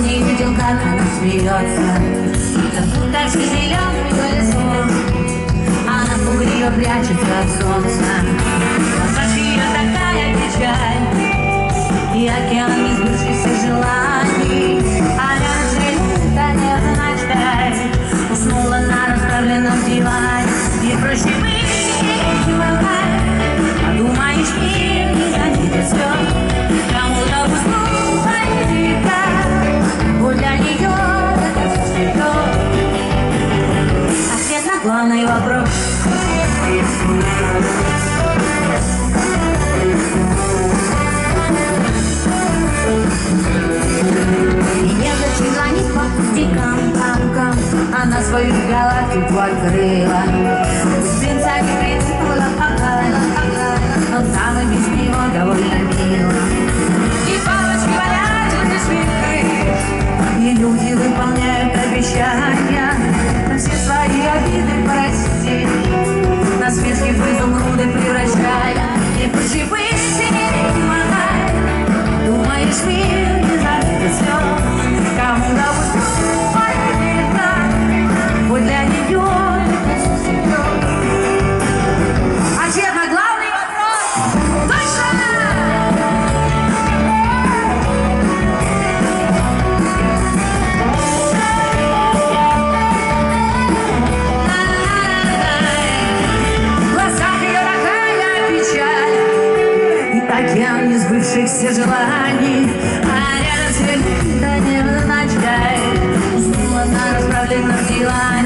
не видел, как она смеется. Как будто зеленый колесо Она пугливо прячется от солнца на расправленном диване И быть, Подумаешь, мир не заметит слез Кому-то уснула вот для нее это всерьез Ответ на главный вопрос. И Она свою галактику открыла. С принцами принципа пока Но там и без него довольно мило. И палочки валяют возле свинкой И люди выполняют обещания. На все свои обиды простить На спички в изумруды печаль И океан несбывшихся желаний. А рядом свет да невзначай Уснула на расправленном диване